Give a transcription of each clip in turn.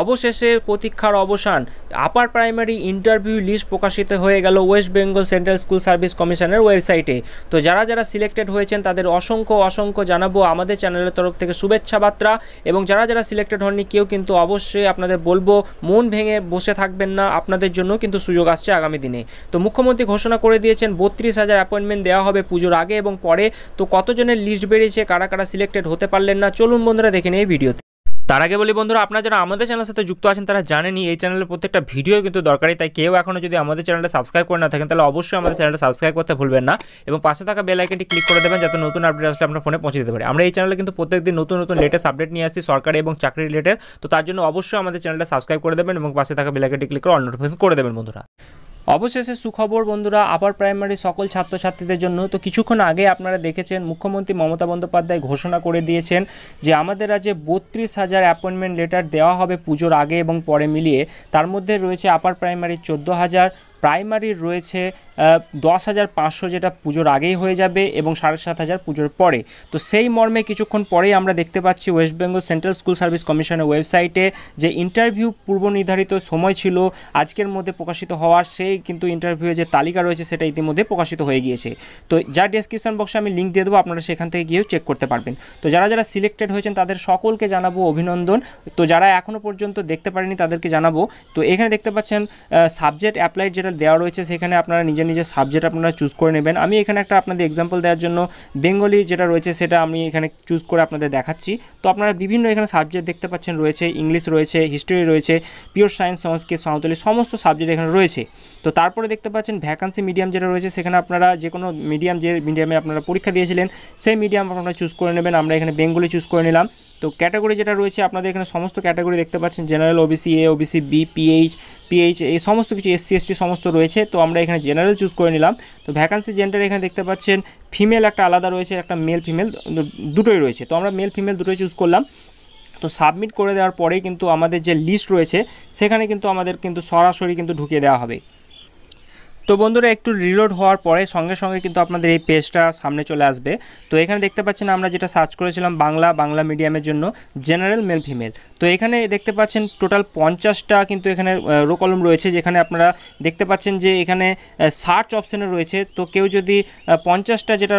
অবশেষে প্রতীক্ষার অবসান। আপার প্রাইমারি ইন্টারভিউ লিস্ট প্রকাশিত হয়ে গেল West Bengal Central School Service কমিশনের ওয়েবসাইটে। তো যারা যারা সিলেক্টেড হয়েছেন, তাদের অসংখ্য অসংখ্য জানাব আমাদের চ্যানেলের তরফ থেকে শুভেচ্ছা বার্তা। এবং যারা যারা সিলেক্টেড হননি, কেউ কিন্তু অবশ্যই আপনাদের বলব, মন ভেঙে বসে থাকবেন না, আপনাদের জন্য কিন্তু সুযোগ আসছে আগামী দিনে। তো মুখ্যমন্ত্রী ঘোষণা করে দিয়েছেন, বত্রিশ হাজার অ্যাপয়েন্টমেন্ট দেওয়া হবে পুজোর আগে এবং পরে। তো কতজনের লিস্ট বেরিয়েছে, কারা কারা সিলেক্টেড হতে পারলেন না, চলুন বন্ধুরা দেখে নিই এই ভিডিওতে। তার আগে বলি বন্ধুরা, আপনারা যারা আমাদের চ্যানেলের সাথে যুক্ত আছেন, তারা জানেনই এই চ্যানেলের প্রত্যেকটা ভিডিও কিন্তু দরকারি তাই কেউ এখনও যদি আমাদের চ্যানেলটা সাবস্ক্রাইব করে না থাকেন, তাহলে অবশ্যই আমাদের চ্যানেলটা সাবস্ক্রাইব করতে ভুলবেন না এবং পাশে থাকা বেল আইকনটি ক্লিক করে দেবেন, যাতে নতুন আপডেট আসলে আপনার ফোনে পৌঁছে দিতে পারে। আমরা এই চ্যানেলে কিন্তু প্রত্যেকদিন নতুন নতুন লেটেস্ট আপডেট নিয়ে আসছি, সরকারি এবং চাকরি রিলেটেড তো তার জন্য অবশ্যই আমাদের চ্যানেলটা সাবস্ক্রাইব করে দেবেন এবং পাশে থাকা বেল আইকনটি ক্লিক করে অল নোটিফিকেশন করে দেবেন বন্ধুরা। অবশেষে সুখবর, বন্ধুরা, আপার প্রাইমারি সকল ছাত্রছাত্রীদের জন্য। তো কিছুক্ষণ আগে আপনারা দেখেছেন, মুখ্যমন্ত্রী মমতা বন্দ্যোপাধ্যায় ঘোষণা করে দিয়েছেন যে আমাদের রাজ্যে বত্রিশ হাজার অ্যাপয়েন্টমেন্ট লেটার দেওয়া হবে পুজোর আগে এবং পরে মিলিয়ে। তার মধ্যে রয়েছে আপার প্রাইমারি চোদ্দ হাজার প্রাইমারির রয়েছে দশ হাজার পাঁচশো যেটা পুজোর আগেই হয়ে যাবে এবং সাড়ে সাত হাজার পুজোর পরে। তো সেই মর্মে কিছুক্ষণ পরেই আমরা দেখতে পাচ্ছি West Bengal Central School Service কমিশনের ওয়েবসাইটে যে ইন্টারভিউ পূর্ব নির্ধারিত সময় ছিল, আজকের মধ্যে প্রকাশিত হওয়ার সেই কিন্তু ইন্টারভিউয়ের যে তালিকা রয়েছে সেটা ইতিমধ্যে প্রকাশিত হয়ে গিয়েছে। তো যা ডেসক্রিপশন বক্সে আমি লিঙ্ক দিয়ে দেবো, আপনারা সেখান থেকে গিয়েও চেক করতে পারবেন। তো যারা যারা সিলেক্টেড হয়েছেন তাদের সকলকে জানাব অভিনন্দন। তো যারা এখনও পর্যন্ত দেখতে পারেনি তাদেরকে জানাব। তো এখানে দেখতে পাচ্ছেন সাবজেক্ট অ্যাপ্লাইড যেটা দেওয়া রয়েছে, সেখানে আপনারা নিজের নিজের সাবজেক্ট আপনারা চুজ করে নেবেন। আমি এখানে একটা আপনাদের এক্সাম্পল দেওয়ার জন্য বেঙ্গলি যেটা রয়েছে, সেটা আমি এখানে চুজ করে আপনাদের দেখাচ্ছি। তো আপনারা বিভিন্ন এখানে সাবজেক্ট দেখতে পাচ্ছেন, রয়েছে ইংলিশ রয়েছে হিস্ট্রি রয়েছে পিওর সায়েন্স সংস্কৃত, সাঁওতালি, সমস্ত সাবজেক্ট এখানে রয়েছে। তো তারপরে দেখতে পাচ্ছেন ভ্যাকান্সি মিডিয়াম যেটা রয়েছে, সেখানে আপনারা যে কোনো মিডিয়াম যে মিডিয়ামে আপনারা পরীক্ষা দিয়েছিলেন, সেই মিডিয়াম আপনারা চুজ করে নেবেন। আমরা এখানে বেঙ্গলি চুজ করে নিলাম। তো ক্যাটাগরি যেটা রয়েছে, আপনাদের এখানে সমস্ত ক্যাটাগরি দেখতে পাচ্ছেন general OBC A OBC B PH PH এই সমস্ত কিছু এসসি এসটি সমস্ত রয়েছে। তো আমরা এখানে জেনারেল চুজ করে নিলাম। তো ভ্যাকান্সি জেন্ডার এখানে দেখতে পাচ্ছেন ফিমেল একটা আলাদা রয়েছে, একটা মেল ফিমেল দুটোই রয়েছে। তো আমরা মেল ফিমেল দুটোই চুজ করলাম। তো সাবমিট করে দেওয়ার পরেই কিন্তু আমাদের যে লিস্ট রয়েছে, সেখানে কিন্তু আমাদের কিন্তু সরাসরি কিন্তু ঢুকিয়ে দেওয়া হবে। তো বন্ধুরা, একটু রিলোড হওয়ার পরে সঙ্গে সঙ্গে কিন্তু আপনাদের এই পেজটা সামনে চলে আসবে। তো এখানে দেখতে পাচ্ছেন আমরা যেটা সার্চ করেছিলাম বাংলা বাংলা মিডিয়ামের জন্য জেনারেল মেল ফিমেল তো এখানে দেখতে পাচ্ছেন টোটাল পঞ্চাশটা কিন্তু এখানে রো কলম রয়েছে, যেখানে আপনারা দেখতে পাচ্ছেন যে এখানে সার্চ অপশানে রয়েছে। তো কেউ যদি পঞ্চাশটা যেটা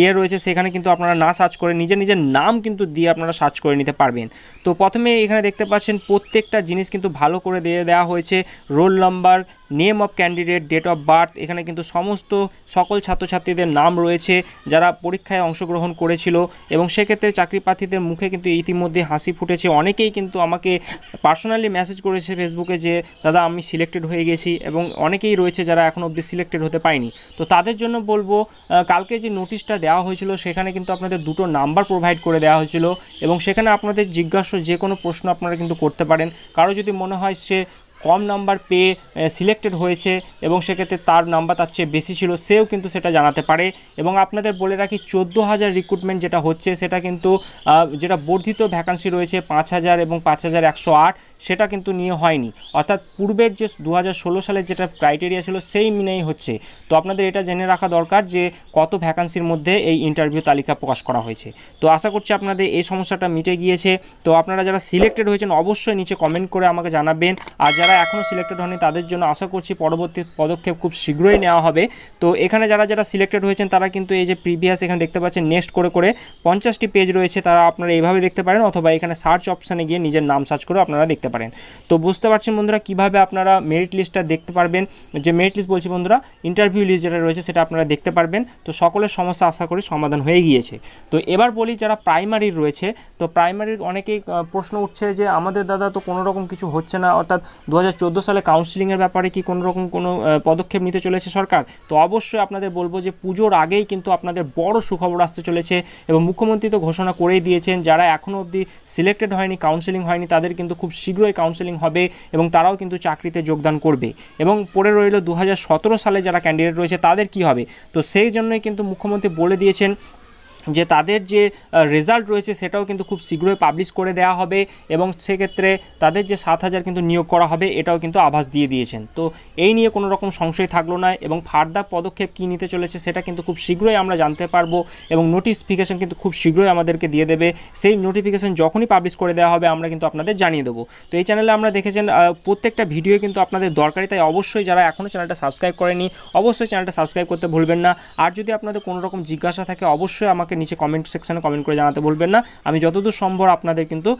ইয়ে রয়েছে, সেখানে কিন্তু আপনারা না সার্চ করে নিজের নিজের নাম কিন্তু দিয়ে আপনারা সার্চ করে নিতে পারবেন। তো প্রথমে এখানে দেখতে পাচ্ছেন প্রত্যেকটা জিনিস কিন্তু ভালো করে দিয়ে দেওয়া হয়েছে। Roll number name of candidate, date of birth, এখানে কিন্তু সমস্ত সকল ছাত্রছাত্রীদের নাম রয়েছে যারা পরীক্ষায় অংশগ্রহণ করেছিল এবং সেক্ষেত্রে চাকরি প্রার্থীদের মুখে কিন্তু ইতিমধ্যে হাসি ফুটেছে। অনেকেই কিন্তু আমাকে পার্সোনালি মেসেজ করেছে ফেসবুকে যে, দাদা, আমি সিলেক্টেড হয়ে গেছি এবং অনেকেই রয়েছে যারা এখন অবধি সিলেক্টেড হতে পায়নি তো তাদের জন্য বলব কালকে যে নোটিশটা দেওয়া হয়েছিল, সেখানে কিন্তু আপনাদের দুটো নাম্বার প্রোভাইড করে দেওয়া হয়েছিল এবং সেখানে আপনাদের জিজ্ঞাসা যে কোনো প্রশ্ন আপনারা কিন্তু করতে পারেন। কারও যদি মনে হয় সে কম নাম্বার পেয়ে সিলেক্টেড হয়েছে এবং সেক্ষেত্রে তার নাম্বার তার চেয়ে বেশি ছিল, সেও কিন্তু সেটা জানাতে পারে। এবং আপনাদের বলে রাখি, চোদ্দ হাজার রিক্রুটমেন্ট যেটা হচ্ছে, সেটা কিন্তু যেটা বর্ধিত ভ্যাকান্সি রয়েছে পাঁচ হাজার এবং পাঁচ হাজার একশো আট, সেটা কিন্তু নিয়ে হয়নি। অর্থাৎ পূর্বের যে দু হাজার ষোলো সালের যেটা ক্রাইটেরিয়া ছিল, সেই মিনেই হচ্ছে। তো আপনাদের এটা জেনে রাখা দরকার যে, কত ভ্যাকান্সির মধ্যে এই ইন্টারভিউ তালিকা প্রকাশ করা হয়েছে। তো আশা করছি আপনাদের এই সমস্যাটা মিটে গিয়েছে। তো আপনারা যারা সিলেক্টেড হয়েছেন, অবশ্যই নিচে কমেন্ট করে আমাকে জানাবেন। আর যারা এখনও সিলেক্টেড হননি, তাদের জন্য আশা করছি পরবর্তী পদক্ষেপ খুব শীঘ্রই নেওয়া হবে। তো এখানে যারা যারা সিলেক্টেড হয়েছেন, তারা কিন্তু এই যে প্রিভিয়াস এখানে দেখতে পাচ্ছেন নেক্সট করে করে পঞ্চাশটি পেজ রয়েছে, তারা আপনারা এইভাবে দেখতে পারেন অথবা এখানে সার্চ অপশানে গিয়ে নিজের নাম সার্চ করে আপনারা দেখতে পারেন। তো বুঝতে পারছেন বন্ধুরা, কীভাবে আপনারা মেরিট লিস্টটা দেখতে পারবেন? যে মেরিট লিস্ট বলছি বন্ধুরা ইন্টারভিউ লিস্ট যেটা রয়েছে, সেটা আপনারা দেখতে পারবেন। তো সকলের সমস্যা আশা করি সমাধান হয়ে গিয়েছে। তো এবার বলি যারা প্রাইমারির রয়েছে, তো প্রাইমারির অনেকেই প্রশ্ন উঠছে যে, আমাদের দাদা তো কোনো রকম কিছু হচ্ছে না, অর্থাৎ দু সালে কাউন্সিলিংয়ের ব্যাপারে কি কোনো রকম কোনো পদক্ষেপ নিতে চলেছে সরকার? তো অবশ্যই আপনাদের বলব যে পুজোর আগেই কিন্তু আপনাদের বড় সুখবর আসতে চলেছে এবং মুখ্যমন্ত্রী তো ঘোষণা করেই দিয়েছেন, যারা এখনও অবধি সিলেক্টেড হয়নি কাউন্সিলিং হয়নি, তাদের কিন্তু খুব শীঘ্রই কাউন্সিলিং হবে এবং তারাও কিন্তু চাকরিতে যোগদান করবে। এবং পড়ে রইল দু হাজার সতেরো সালে যারা ক্যান্ডিডেট রয়েছে, তাদের কি হবে? তো সেই জন্যই কিন্তু মুখ্যমন্ত্রী বলে দিয়েছেন যে তাদের যে রেজাল্ট রয়েছে সেটাও কিন্তু খুব শীঘ্রই পাবলিশ করে দেওয়া হবে এবং সেক্ষেত্রে তাদের যে সাত হাজার কিন্তু নিয়োগ করা হবে, এটাও কিন্তু আভাস দিয়ে দিয়েছেন। তো এই নিয়ে কোনো রকম সংশয় থাকল না এবং ফার্দার পদক্ষেপ কী নিতে চলেছে সেটা কিন্তু খুব শীঘ্রই আমরা জানতে পারব এবং নোটিফিকেশন কিন্তু খুব শীঘ্রই আমাদেরকে দিয়ে দেবে। সেই নোটিফিকেশান যখনই পাবলিশ করে দেওয়া হবে, আমরা কিন্তু আপনাদের জানিয়ে দেবো। তো এই চ্যানেলে আমরা দেখেছেন প্রত্যেকটা ভিডিও কিন্তু আপনাদের দরকারি তাই অবশ্যই যারা এখনও চ্যানেলটা সাবস্ক্রাইব করেনি, অবশ্যই চ্যানেলটা সাবস্ক্রাইব করতে ভুলবেন না। আর যদি আপনাদের কোনো রকম জিজ্ঞাসা থাকে, অবশ্যই আমাকে নিচে কমেন্ট সেকশনে কমেন্ট করে জানাতে বলবেন না। আমি যতদূর সম্ভব আপনাদের কিন্তু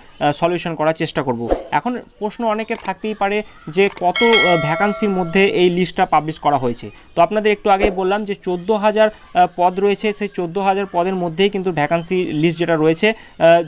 সলিউশন করার চেষ্টা করব। এখন প্রশ্ন অনেকের থাকতেই পারে যে কত ভ্যাকান্সির মধ্যে এই লিস্টটা পাবলিশ করা হয়েছে। তো আপনাদের একটু আগেই বললাম যে চোদ্দ হাজার পদ রয়েছে। সেই চোদ্দ হাজার পদের মধ্যেই কিন্তু ভ্যাকান্সি লিস্ট যেটা রয়েছে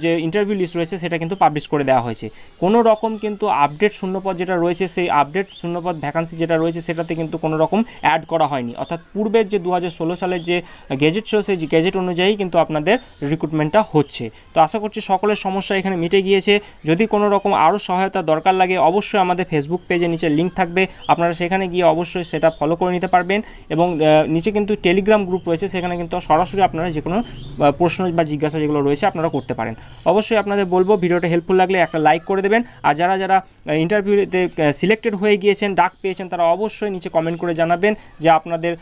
যে ইন্টারভিউ লিস্ট রয়েছে, সেটা কিন্তু পাবলিশ করে দেওয়া হয়েছে। কোনো রকম কিন্তু আপডেট শূন্যপদ যেটা রয়েছে, সেই আপডেট শূন্যপদ ভ্যাকান্সি যেটা রয়েছে, সেটাতে কিন্তু কোনো রকম অ্যাড করা হয়নি। অর্থাৎ পূর্বের যে দু হাজার ষোলো সালের যে গেজেট ছিল সেই গেজেট অনুযায়ী কিন্তু আপনাদের রিক্রুটমেন্টটা হচ্ছে। তো আশা করছি সকলের সমস্যা এখানে মিটে গিয়েছে। যদি কোনো রকম আরও সহায়তা দরকার লাগে, অবশ্যই আমাদের ফেসবুক পেজে নিচে লিঙ্ক থাকবে। আপনারা সেখানে গিয়ে অবশ্যই সেটা ফলো করে নিতে পারবেন এবং নিচে কিন্তু টেলিগ্রাম গ্রুপ রয়েছে। সেখানে কিন্তু সরাসরি আপনারা যে কোনো প্রশ্ন বা জিজ্ঞাসা যেগুলো রয়েছে আপনারা করতে পারেন। অবশ্যই আপনাদের বলব, ভিডিওটা হেল্পফুল লাগলে একটা লাইক করে দেবেন। আর যারা যারা ইন্টারভিউতে সিলেক্টেড হয়ে গিয়েছেন, ডাক পেয়েছেন, তারা অবশ্যই নিচে কমেন্ট করে জানাবেন যে আপনাদের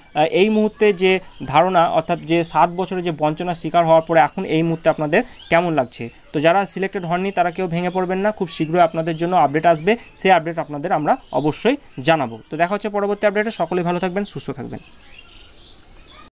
এই মুহূর্তে যে ধারণা, অর্থাৎ যে সাত বছরে যে বঞ্চনার শিকার হওয়ার পরে এখন এই মুহূর্তে আপনাদের কেমন লাগছে? তো যারা সিলেক্টেড হননি, তারা কেউ ভেঙে পড়বেন না, খুব শীঘ্রই আপনাদের জন্য আপডেট আসবে। সেই আপডেট আপনাদের আমরা অবশ্যই জানাব। তো দেখা হচ্ছে পরবর্তী আপডেটে সকলে ভালো থাকবেন, সুস্থ থাকবেন।